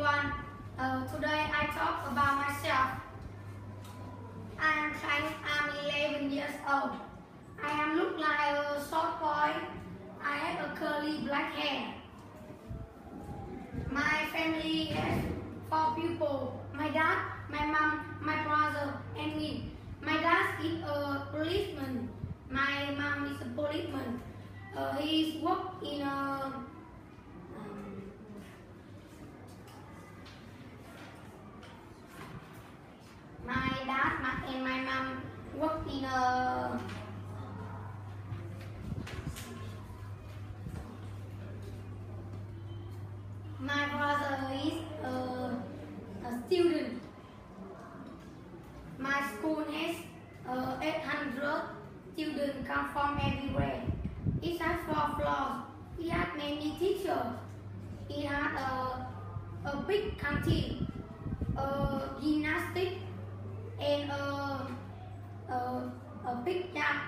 everyone. Uh, today I talk about myself. I am Khánh. I'm 11 years old. I am look like a short boy. I have a curly black hair. My family has four people. My dad, my mom, my brother, and me. My dad is a policeman. My mom is a policeman. Uh, he work in a um, my dad my- and my mom work in a my brother is a, a student. My school has uh, 800 students come from everywhere. It has four floors. It has many teachers. It has a, a big canteen a gymnastic and a, a, a big yard.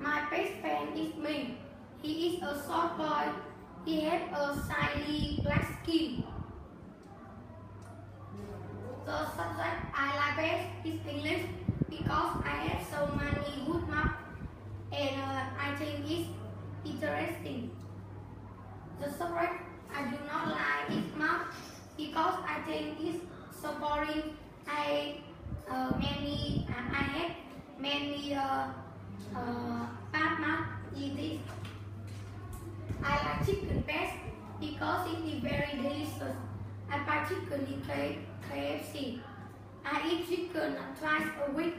My best friend is me. He is a short boy. He has a shiny black skin. The subject I like best is English because I have so many good marks and uh, I think it's interesting. The subject I do not like is math because I think it's so boring. Many uh, uh, math in. I like chicken best because it is very delicious. I particularly K- KFC. I eat chicken twice a week.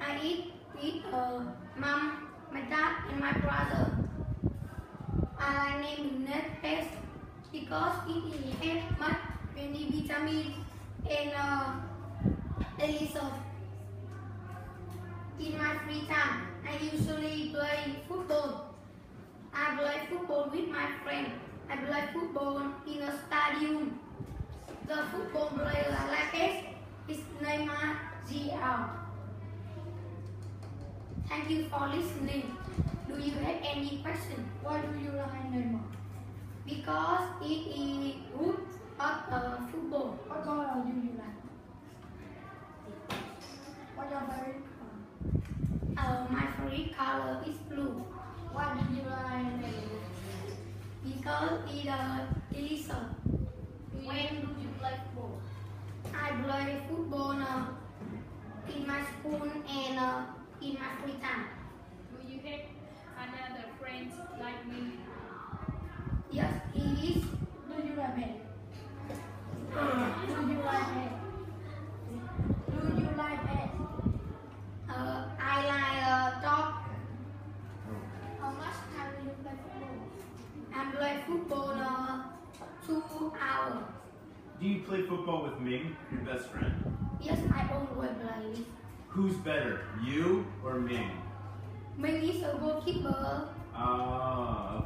I eat with uh, mom, my dad, and my brother. I like naming net best because it has much many vitamins and uh, delicious. In my free time, I usually play football. I play football with my friend. I play football in a stadium. The football player like best is Neymar GL. Thank you for listening. Do you have any question? Why do you like Neymar? Because it is good at uh, football. What color do you like? What's your favorite color? Uh, my favorite color is blue Why do you like because it uh, delicious. When do you play football? I play football uh, in my school and uh, in my free time. Do you have another friend like me? Yes, he is. Do you like pet? Do you like pet? Do you like pet? Uh, I like uh, dog. How much time do you play football? I play football uh, two hours. Do you play football with Ming, your best friend? Yes, I always play. Who's better, you or Ming? Ming is a goalkeeper. Ah,